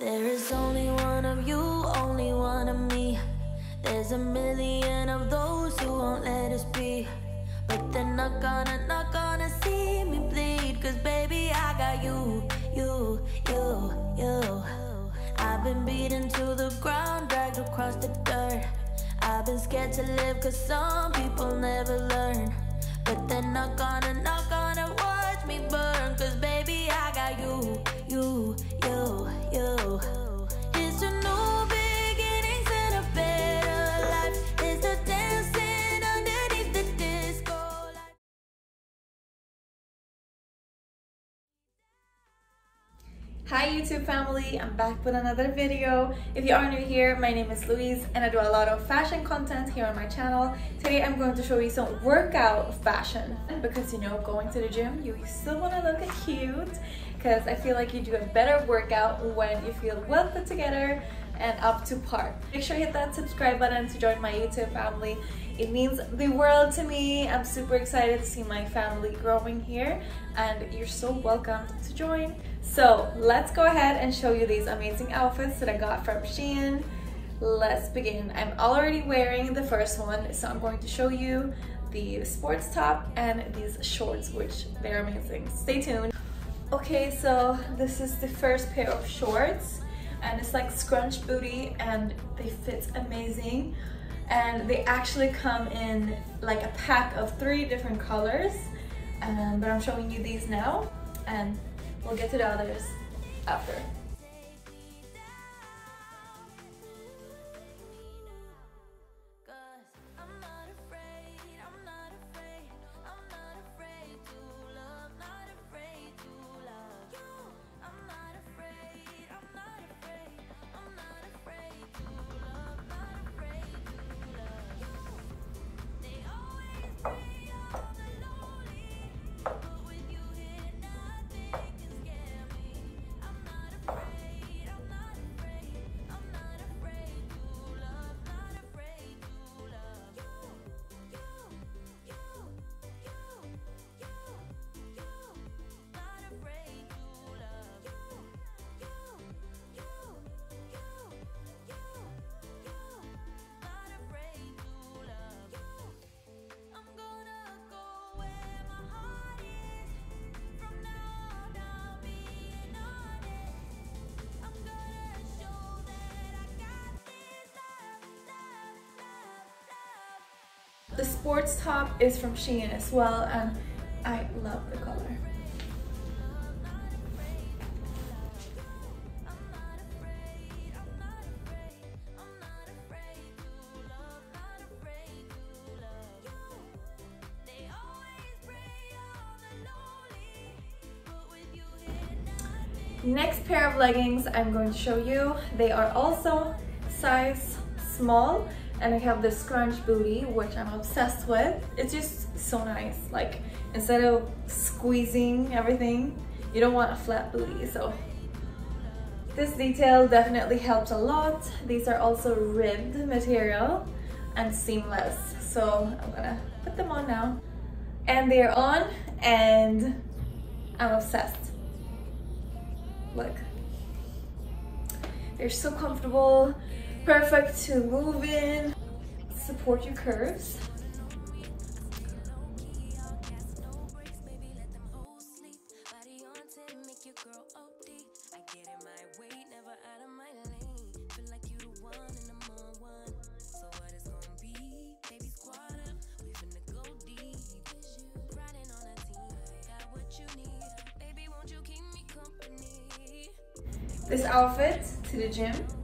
There is only one of you, only one of me. There's a million of those who won't let us be. But they're not gonna, not gonna see me bleed. Cause baby, I got you, you, you, you. I've been beaten to the ground, dragged across the dirt. I've been scared to live cause some people never YouTube family, I'm back with another video. If you are new here, my name is Louise and I do a lot of fashion content here on my channel. Today I'm going to show you some workout fashion because you know going to the gym you still want to look cute because I feel like you do a better workout when you feel well put together and up to par. Make sure you hit that subscribe button to join my YouTube family. It means the world to me. I'm super excited to see my family growing here and you're so welcome to join. So let's go ahead and show you these amazing outfits that I got from Shein. Let's begin. I'm already wearing the first one, so I'm going to show you the sports top and these shorts, which they're amazing. Stay tuned. Okay, so this is the first pair of shorts and it's like scrunch booty and they fit amazing and they actually come in like a pack of three different colors um, but I'm showing you these now and we'll get to the others after. The sports top is from Shein as well and I love the color. Next pair of leggings I'm going to show you. They are also size small and I have the scrunch booty which I'm obsessed with. It's just so nice. Like instead of squeezing everything, you don't want a flat booty. So this detail definitely helps a lot. These are also ribbed material and seamless. So I'm gonna put them on now. And they're on and I'm obsessed. Look. They're so comfortable, perfect to move in, support your curves. This outfit to the gym.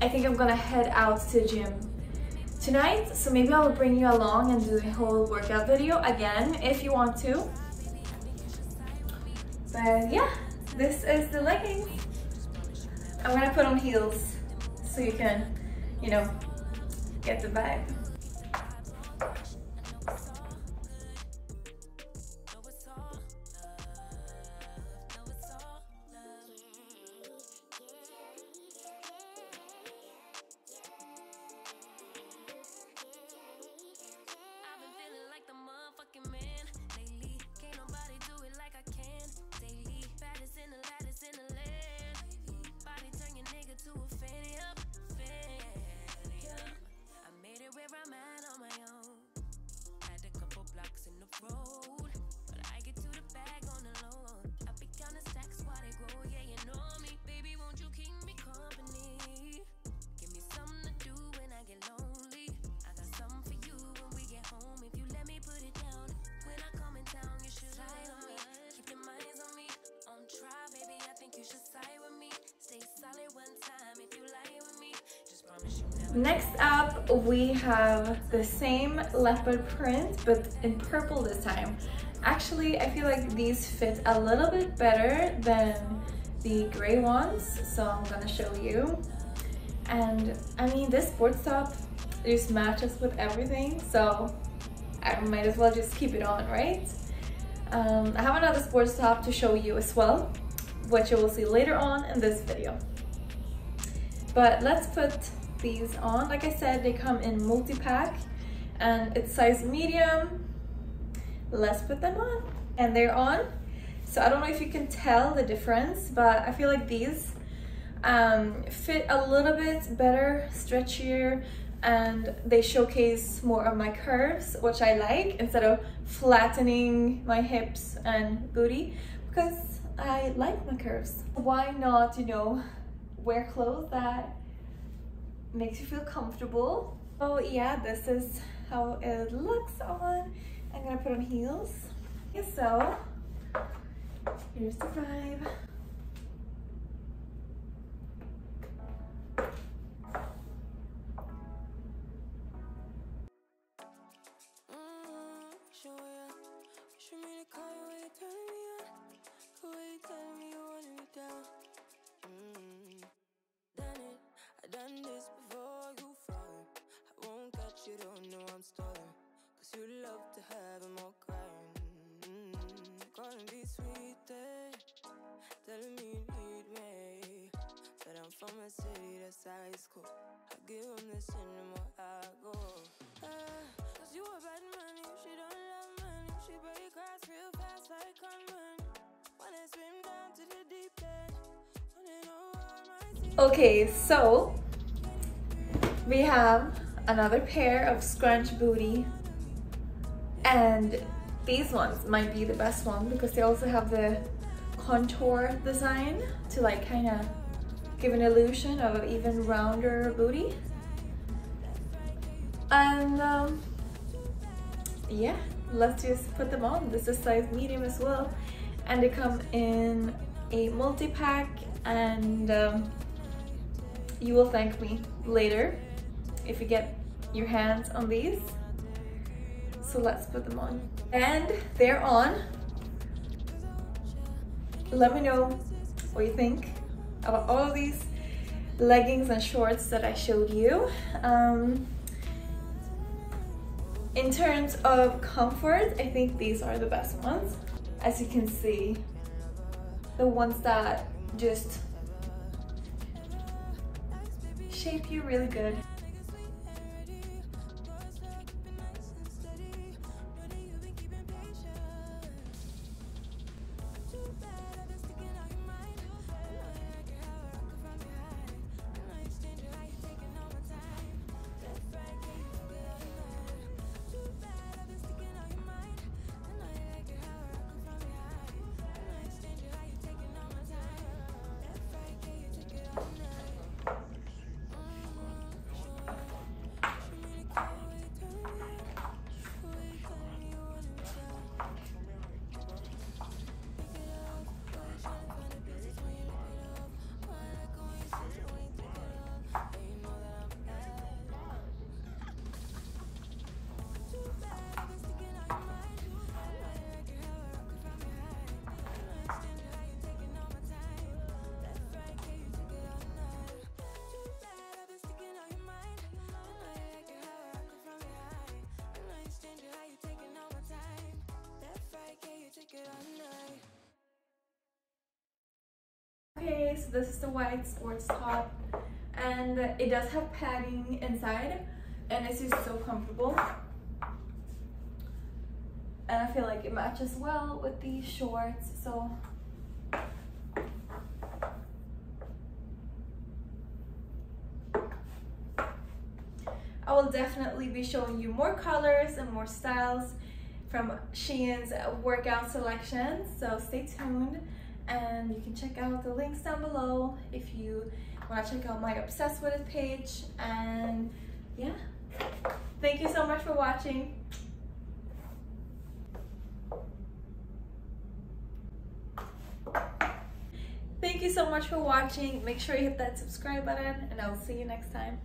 I think I'm gonna head out to the gym tonight, so maybe I'll bring you along and do a whole workout video again if you want to. But yeah, this is the leggings. I'm gonna put on heels so you can, you know, get the vibe. road. But I get to the bag on the low. I be counting stacks while they grow, yeah. Next up, we have the same leopard print, but in purple this time. Actually, I feel like these fit a little bit better than the gray ones, so I'm gonna show you. And I mean, this sports top just matches with everything, so I might as well just keep it on, right? Um, I have another sports top to show you as well, which you will see later on in this video. But let's put these on. Like I said, they come in multi-pack and it's size medium. Let's put them on. And they're on. So I don't know if you can tell the difference, but I feel like these um, fit a little bit better, stretchier, and they showcase more of my curves, which I like, instead of flattening my hips and booty, because I like my curves. Why not, you know, wear clothes that makes you feel comfortable. Oh yeah, this is how it looks on. I'm gonna put on heels. So here's the vibe. From a city that's high school. I give more I go. Uh, Cause you a bad money, she don't love money. She break grass real fast like swim down to the deep end. Okay, so we have another pair of scrunch booty and these ones might be the best one because they also have the contour design to like kind of give an illusion of an even rounder booty. And um, yeah, let's just put them on. This is size medium as well. And they come in a multi-pack and um, you will thank me later if you get your hands on these. So let's put them on. And they're on. Let me know what you think about all these leggings and shorts that I showed you. Um, in terms of comfort, I think these are the best ones. As you can see, the ones that just shape you really good. This is the white sports top and it does have padding inside and it's just so comfortable. And I feel like it matches well with these shorts, so I will definitely be showing you more colors and more styles from Shein's workout selection, so stay tuned and you can check out the links down below if you want to check out my obsessed with it page. And yeah. Thank you so much for watching. Thank you so much for watching. Make sure you hit that subscribe button and i'll see you next time